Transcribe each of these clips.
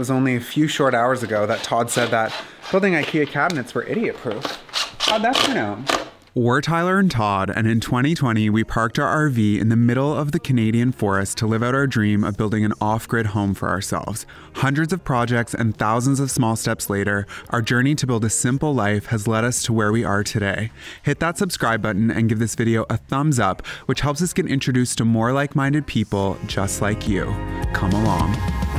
was only a few short hours ago that Todd said that building IKEA cabinets were idiot proof. How'd that turn out? We're Tyler and Todd, and in 2020, we parked our RV in the middle of the Canadian forest to live out our dream of building an off grid home for ourselves. Hundreds of projects and thousands of small steps later, our journey to build a simple life has led us to where we are today. Hit that subscribe button and give this video a thumbs up, which helps us get introduced to more like minded people just like you. Come along.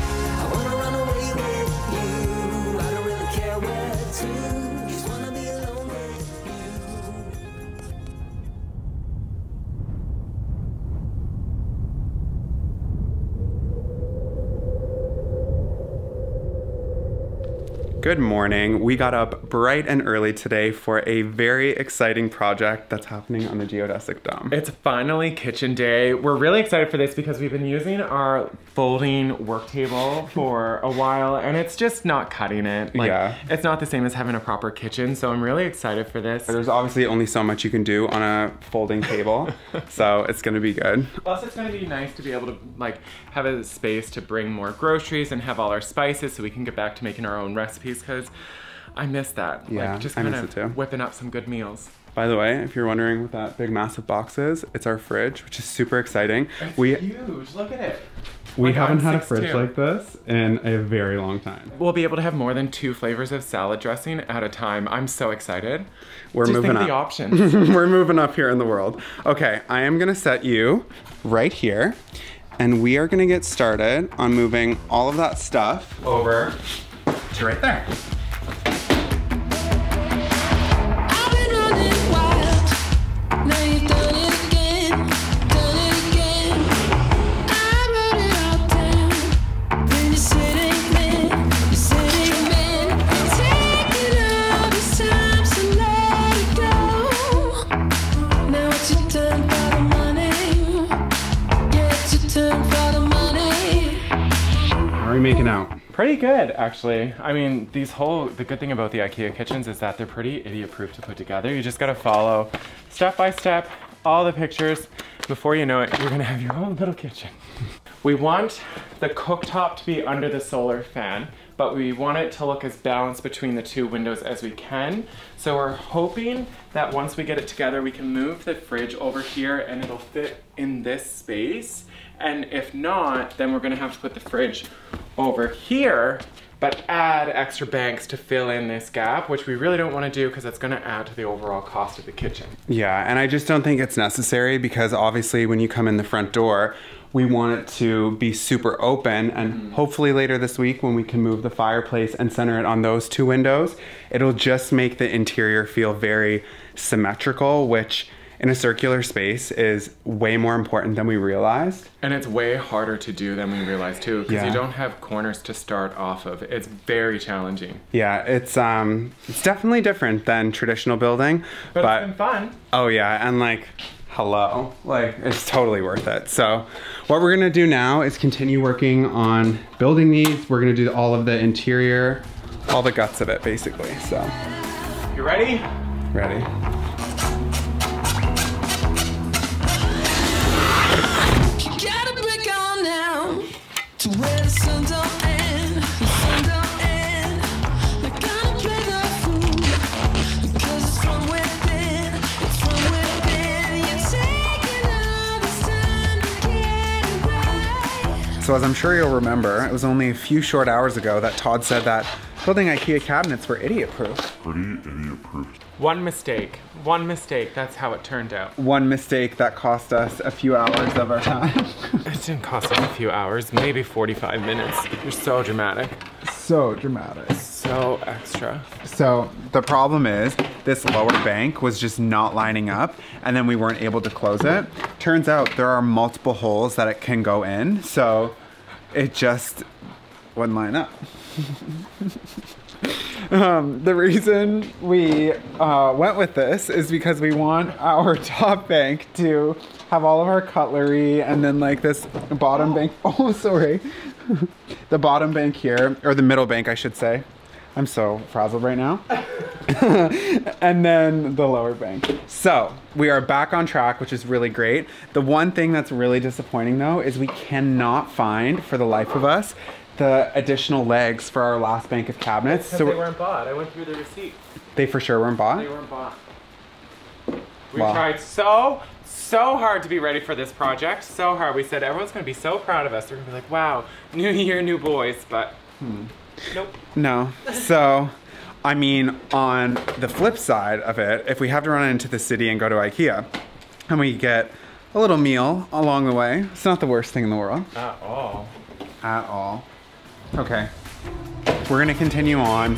Good morning. We got up bright and early today for a very exciting project that's happening on the Geodesic Dome. It's finally kitchen day. We're really excited for this because we've been using our folding work table for a while and it's just not cutting it. Like Yeah. it's not the same as having a proper kitchen, so I'm really excited for this. There's obviously only so much you can do on a folding table, so it's gonna be good. Plus it's gonna be nice to be able to like have a space to bring more groceries and have all our spices so we can get back to making our own recipes because I miss that. Yeah, like just I kind miss of it too. whipping up some good meals. By the way, if you're wondering what that big massive box is, it's our fridge, which is super exciting. It's we huge, look at it. we Like, haven't had a fridge 6'2". like this in a very long time. We'll be able to have more than two flavors of salad dressing at a time. I'm so excited. We're Just moving think of the options. We're moving up here in the world. Okay, I am gonna set you right here, and we are gonna get started on moving all of that stuff over to right there. Good, actually. I mean, these whole, the good thing about the IKEA kitchens is that they're pretty idiot proof to put together. You just gotta follow step by step all the pictures. Before you know it, you're gonna have your own little kitchen. We want the cooktop to be under the solar fan, but we want it to look as balanced between the two windows as we can. So we're hoping that once we get it together, we can move the fridge over here and it'll fit in this space. And if not, then we're gonna have to put the fridge over here, but add extra banks to fill in this gap, which we really don't wanna do because it's gonna add to the overall cost of the kitchen. Yeah, and I just don't think it's necessary because obviously when you come in the front door, we want it to be super open and mm-hmm. hopefully later this week when we can move the fireplace and center it on those two windows, it'll just make the interior feel very symmetrical, which in a circular space is way more important than we realized. And it's way harder to do than we realized too, because Yeah. you don't have corners to start off of. It's very challenging. Yeah, it's um it's definitely different than traditional building, But, but it's been fun. Oh yeah, and like, hello, like it's totally worth it. So, what we're gonna do now is continue working on building these. We're gonna do all of the interior, all the guts of it, basically. So, You ready? ready? So, as I'm sure you'll remember, it was only a few short hours ago that Todd said that building IKEA cabinets were idiot proof. Pretty idiot proof. One mistake. One mistake. That's how it turned out. One mistake that cost us a few hours of our time. It didn't cost us a few hours, maybe 45 minutes. You're so dramatic. so dramatic. So extra. So the problem is this lower bank was just not lining up and then we weren't able to close it. Turns out there are multiple holes that it can go in, so it just wouldn't line up. Um, the reason we uh, went with this is because we want our top bank to have all of our cutlery and then like this bottom bank. Oh, sorry. the bottom bank here, or the middle bank, I should say. I'm so frazzled right now. and then the lower bank. So we are back on track, which is really great. The one thing that's really disappointing though is we cannot find, for the life of us, the additional legs for our last bank of cabinets. So they we're- weren't bought. I went through the receipt. they for sure weren't bought. They weren't bought. We Wow. tried so, so hard to be ready for this project. So hard. We said everyone's gonna be so proud of us. They're gonna be like, wow, new year, new boys. But hmm. nope. No. So, I mean, on the flip side of it, if we have to run into the city and go to IKEA, and we get a little meal along the way, it's not the worst thing in the world At all. at all. Okay. We're gonna continue on.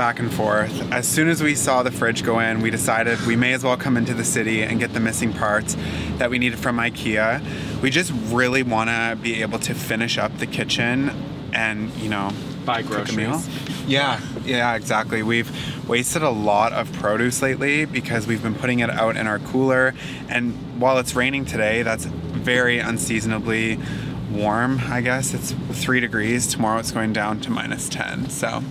Back and forth, as soon as we saw the fridge go in, we decided we may as well come into the city and get the missing parts that we needed from IKEA. We just really want to be able to finish up the kitchen and, you know, Buy cook a meal. groceries. Yeah, yeah, exactly. We've wasted a lot of produce lately because we've been putting it out in our cooler. And while it's raining today, that's very unseasonably warm, I guess. It's three degrees. Tomorrow it's going down to minus 10. So,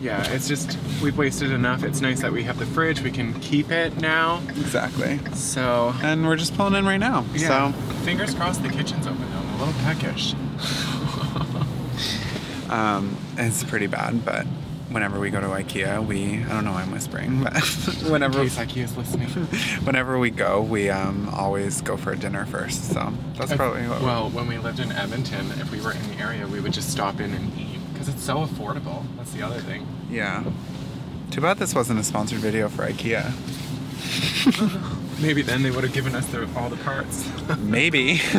Yeah, it's just we've wasted enough. It's nice that we have the fridge. We can keep it now. exactly. So And we're just pulling in right now. yeah. So, fingers crossed the kitchen's open though. I'm a little peckish. um, it's pretty bad, but whenever we go to IKEA, we, I don't know why I'm whispering, but whenever, In case IKEA's listening. whenever we go, we um, always go for dinner first. So that's probably what Well, when we lived in Edmonton, if we were in the area, we would just stop in and eat because it's so affordable. That's the other thing. Yeah. Too bad this wasn't a sponsored video for IKEA. Maybe then they would have given us the, all the parts. Maybe.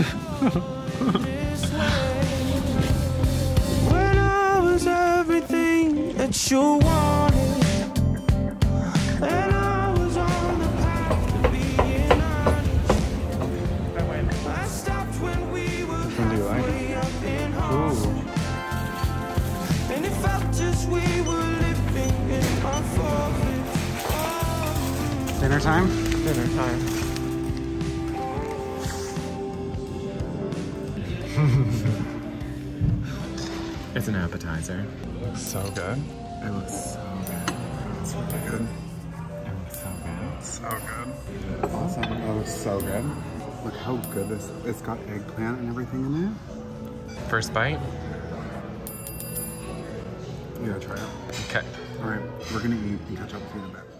When I was everything that you wanted, Dinner time? Dinner time. it's an appetizer. It Looks so good. It looks so good. It's really good. It looks so good. So good. Awesome. That looks so good. Look how good this It's got eggplant and everything in it. First bite? You gotta try it. Okay. Alright, we're gonna eat and catch up with you in a bit.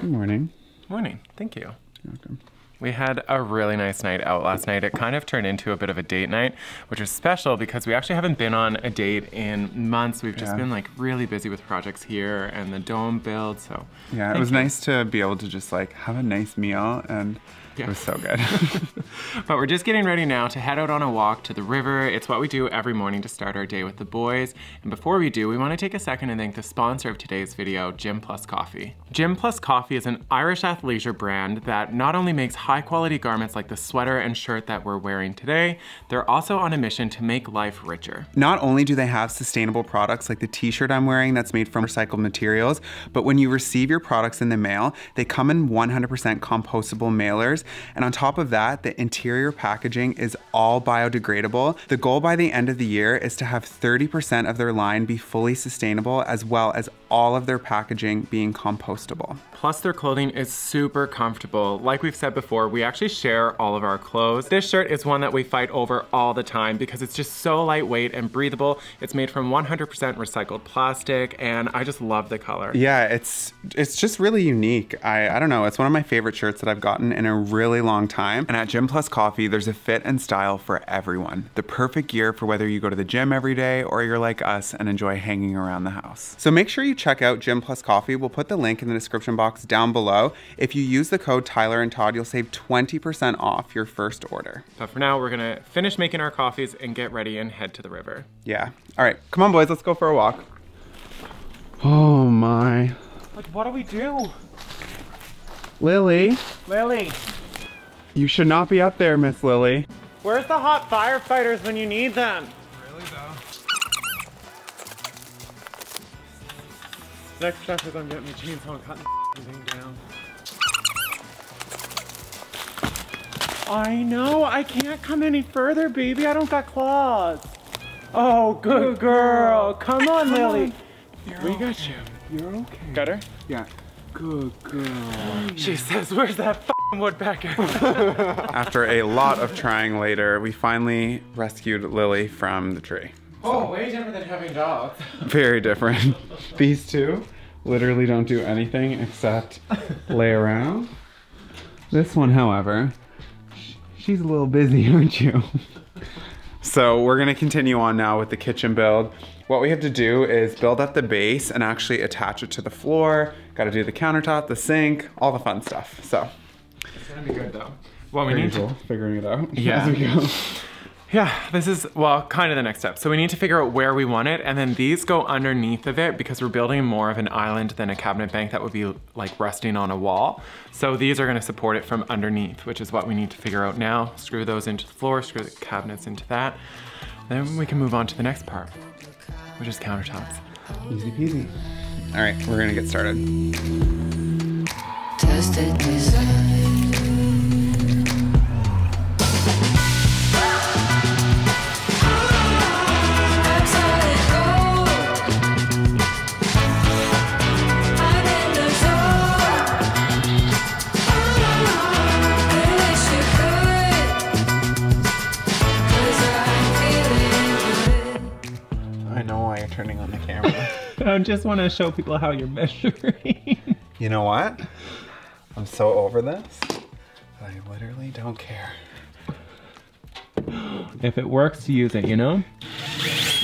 Good morning. Morning. Thank you. You're welcome. We had a really nice night out last night. It kind of turned into a bit of a date night, which was special because we actually haven't been on a date in months. We've just Yeah. been like really busy with projects here and the dome build. So Yeah, it was you. nice to be able to just like have a nice meal and Yeah. it was so good. But we're just getting ready now to head out on a walk to the river. It's what we do every morning to start our day with the boys. And before we do, we want to take a second and thank the sponsor of today's video, Gym Plus Coffee. Gym Plus Coffee is an Irish athleisure brand that not only makes high quality garments like the sweater and shirt that we're wearing today, they're also on a mission to make life richer. Not only do they have sustainable products like the t-shirt I'm wearing that's made from recycled materials, but when you receive your products in the mail, they come in 100% compostable mailers. And on top of that, the interior packaging is all biodegradable. The goal by the end of the year is to have 30% of their line be fully sustainable as well as all of their packaging being compostable. Plus, their clothing is super comfortable. Like we've said before, we actually share all of our clothes. This shirt is one that we fight over all the time because it's just so lightweight and breathable. It's made from 100% recycled plastic, and I just love the color. Yeah, it's it's just really unique. I, I don't know. It's one of my favorite shirts that I've gotten in a really long time. And at Gym Plus Coffee, there's a fit and style for everyone. The perfect gear for whether you go to the gym every day or you're like us and enjoy hanging around the house. So make sure you check out Gym Plus Coffee. We'll put the link in the description box down below. If you use the code Tyler and Todd, you'll save 20% off your first order. But for now, we're gonna finish making our coffees and get ready and head to the river. Yeah. All right, come on, boys. Let's go for a walk. Oh my. Like, what do we do? Lily, Lily, you should not be up there, Miss Lily. where's the hot firefighters when you need them? Really though. Next step is I'm getting the chainsaw and cutting the thing down. I know, I can't come any further, baby. I don't got claws. Oh, good girl. Come on, Lily. we got you. You're okay. Got her? Yeah. Good girl. She says, where's that f***ing woodpecker? After a lot of trying later, we finally rescued Lily from the tree. oh, way different than having dogs. Very different. These two literally don't do anything except lay around. This one, however, she's a little busy, aren't you? So we're gonna continue on now with the kitchen build. What we have to do is build up the base and actually attach it to the floor. Gotta do the countertop, the sink, all the fun stuff. So, It's gonna be good though. Well, we very need to cool, figuring it out Yeah. as we go. Yeah, this is, well, kind of the next step. So we need to figure out where we want it, and then these go underneath of it because we're building more of an island than a cabinet bank that would be like resting on a wall. So these are gonna support it from underneath, which is what we need to figure out now. Screw those into the floor, screw the cabinets into that. Then we can move on to the next part, which is countertops. Easy peasy. All right, we're gonna get started. I just wanna show people how you're measuring. you know what? I'm so over this. I literally don't care. if it works, use it, you know?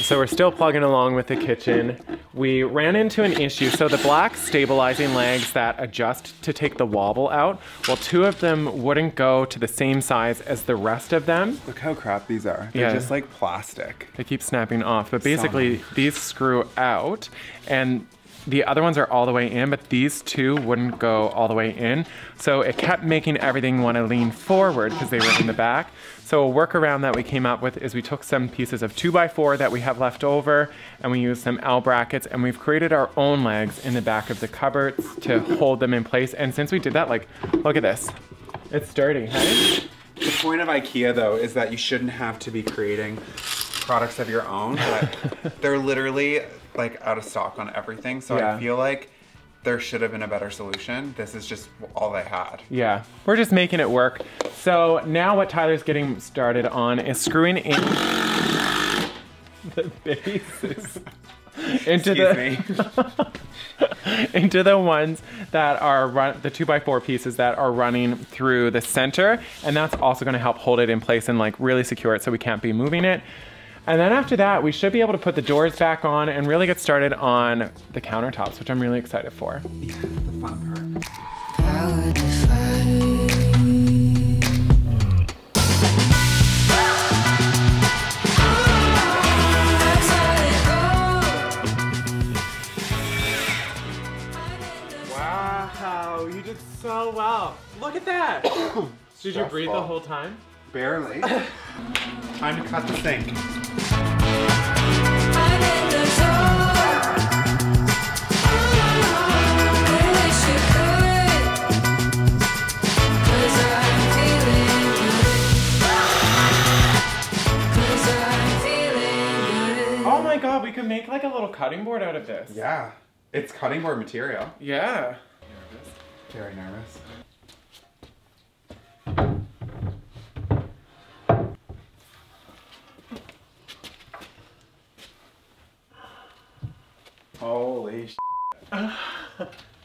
So we're still plugging along with the kitchen. We ran into an issue. So the black stabilizing legs that adjust to take the wobble out, well, two of them wouldn't go to the same size as the rest of them. Look how crap these are. They're Yeah. just like plastic. They keep snapping off, but basically these screw out and the other ones are all the way in, but these two wouldn't go all the way in. So it kept making everything want to lean forward because they were in the back. So a workaround that we came up with is we took some pieces of two by four that we have left over and we used some L brackets and we've created our own legs in the back of the cupboards to hold them in place. And since we did that, like, look at this. It's sturdy, hey? The point of IKEA though is that you shouldn't have to be creating products of your own, but they're literally like out of stock on everything. So Yeah. I feel like there should have been a better solution. This is just all they had. Yeah, we're just making it work. So now what Tyler's getting started on is screwing in the bases into the into the ones that are run the two by four pieces that are running through the center, and that's also going to help hold it in place and like really secure it so we can't be moving it. And then after that, we should be able to put the doors back on and really get started on the countertops, which I'm really excited for. the fun part. Power defy. That's how it goes. Wow, you did so well. Look at that. did you breathe the whole time? Barely. Time to cut the sink. Make like a little cutting board out of this. Yeah. It's cutting board material. Yeah. Very nervous. Holy sh!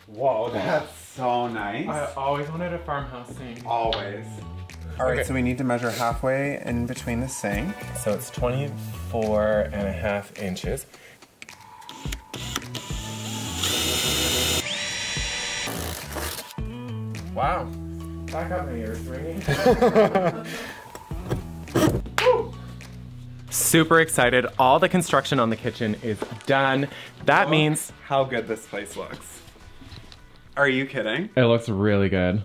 Whoa, that's so nice. I always wanted a farmhouse sink. Always. All right, Okay. so we need to measure halfway in between the sink. So it's 24 and a half inches. Wow. That got my ears ringing. Super excited. All the construction on the kitchen is done. That oh, means how good this place looks. Are you kidding? it looks really good.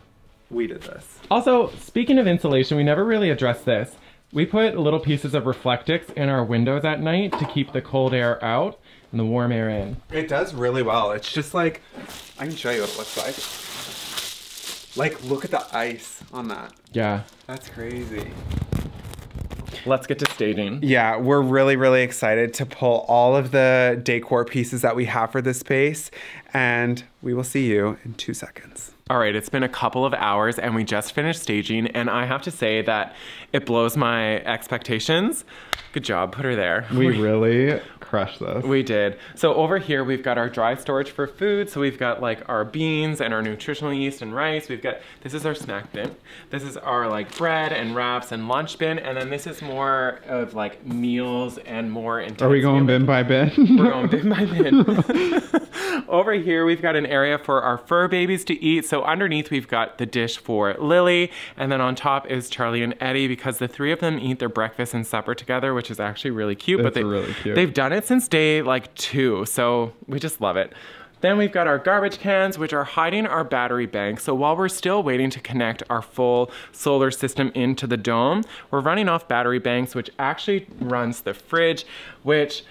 We did this. Also, speaking of insulation, we never really addressed this. We put little pieces of Reflectix in our windows at night to keep the cold air out and the warm air in. It does really well. It's just like, I can show you what it looks like. Like, look at the ice on that. Yeah. That's crazy. Let's get to staging. Yeah, we're really, really excited to pull all of the decor pieces that we have for this space, and we will see you in two seconds. All right, it's been a couple of hours and we just finished staging, and I have to say that it blows my expectations. Good job, put her there. We really crushed this. We did. So over here we've got our dry storage for food. So we've got like our beans and our nutritional yeast and rice. We've got this is our snack bin. This is our like bread and wraps and lunch bin, and then this is more of like meals and more intense. Are we going meal- bin by bin? We're going bin by bin. Over here, we've got an area for our fur babies to eat. So underneath, we've got the dish for Lily, and then on top is Charlie and Eddie because the three of them eat their breakfast and supper together, which is actually really cute. but they, really cute. they've done it since day like two, so we just love it. Then we've got our garbage cans, which are hiding our battery bank. So while we're still waiting to connect our full solar system into the dome, we're running off battery banks, which actually runs the fridge, which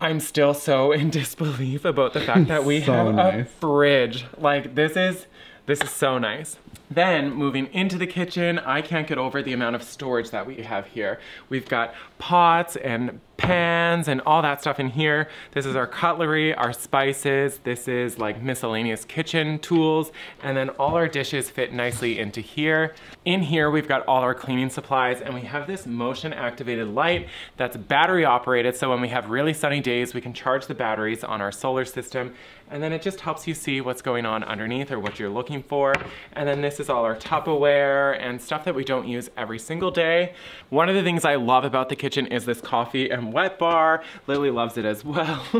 I'm still so in disbelief about the fact that we So have a fridge. Like this is this is so nice. Then moving into the kitchen, I can't get over the amount of storage that we have here. We've got pots and pans and all that stuff in here. This is our cutlery, our spices. This is like miscellaneous kitchen tools. And then all our dishes fit nicely into here. In here, we've got all our cleaning supplies and we have this motion activated light that's battery operated. So when we have really sunny days, we can charge the batteries on our solar system and then it just helps you see what's going on underneath or what you're looking for. And then this is all our Tupperware and stuff that we don't use every single day. One of the things I love about the kitchen is this coffee and wet bar. Lily loves it as well.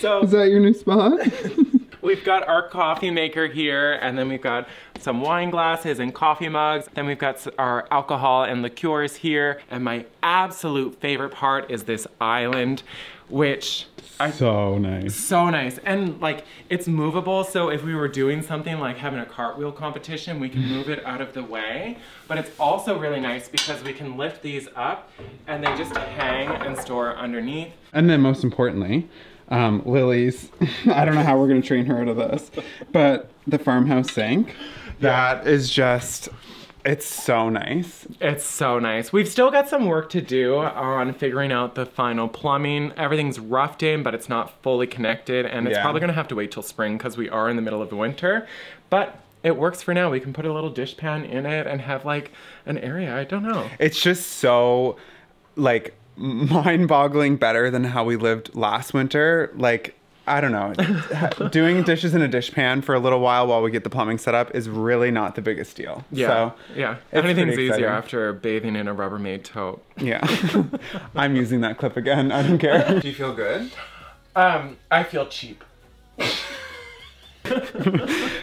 so Is that your new spot? We've got our coffee maker here, and then we've got some wine glasses and coffee mugs. Then we've got our alcohol and liqueurs here. And my absolute favorite part is this island, which I so nice. so nice. And like it's movable, so if we were doing something like having a cartwheel competition, we can move it out of the way. But it's also really nice because we can lift these up and they just hang and store underneath. And then most importantly, um, Lily's, I don't know how we're going to train her out of this, but the farmhouse sink, that is just, it's so nice. It's so nice. We've still got some work to do on figuring out the final plumbing. Everything's roughed in, but it's not fully connected, and it's Yeah. probably gonna have to wait till spring because we are in the middle of the winter. But it works for now. We can put a little dish pan in it and have like an area. I don't know. It's just so, like, mind boggling better than how we lived last winter. Like, I don't know. Doing dishes in a dish pan for a little while while we get the plumbing set up is really not the biggest deal. Yeah, So, yeah. it's Anything's easier after bathing in a Rubbermaid tote. yeah. I'm using that clip again. I don't care. Do you feel good? Um, I feel cheap.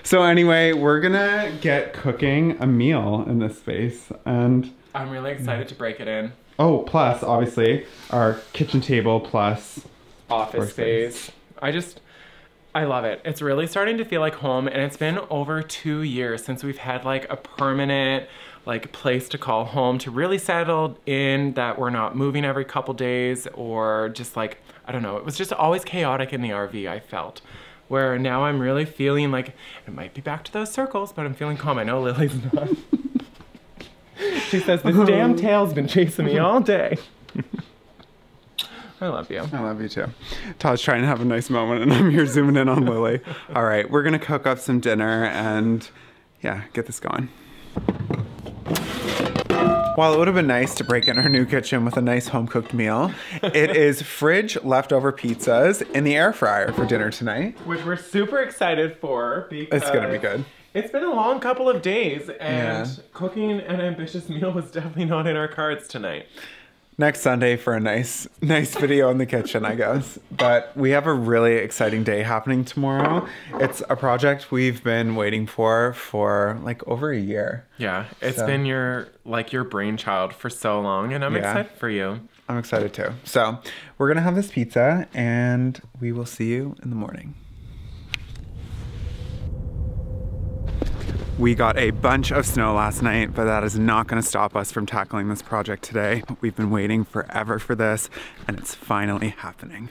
So anyway, we're gonna get cooking a meal in this space, and I'm really excited to break it in. oh, plus obviously our kitchen table plus. office Workspace. space. I just, I love it. It's really starting to feel like home, and it's been over two years since we've had like a permanent like place to call home to really settle in that we're not moving every couple days or just like I don't know. It was just always chaotic in the RV. I felt. Where now I'm really feeling like it might be back to those circles, but I'm feeling calm. I know Lily's not. she says this damn oh. tail's been chasing me all day. I love you. I love you too. Todd's trying to have a nice moment, and I'm here zooming in on Lily. All right, we're gonna cook up some dinner and yeah, get this going. While it would have been nice to break in our new kitchen with a nice home cooked meal, it is fridge leftover pizzas in the air fryer for dinner tonight. which we're super excited for because It's gonna be good. It's been a long couple of days, and Yeah. cooking an ambitious meal was definitely not in our cards tonight. Next Sunday for a nice nice video in the kitchen, I guess. But we have a really exciting day happening tomorrow. It's a project we've been waiting for for like over a year. Yeah, it's So- been your like your brainchild for so long, and I'm Yeah. excited for you. I'm excited too. So, we're going to have this pizza and we will see you in the morning. We got a bunch of snow last night, but that is not going to stop us from tackling this project today. We've been waiting forever for this, and it's finally happening.